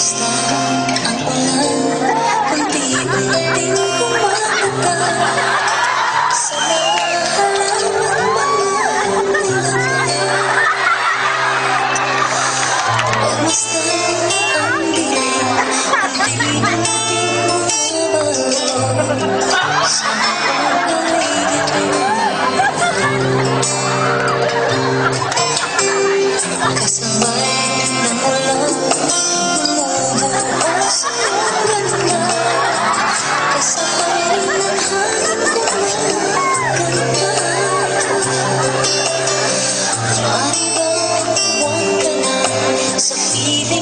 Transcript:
Hasta sleeping.